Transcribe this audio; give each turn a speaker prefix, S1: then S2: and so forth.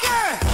S1: Okay.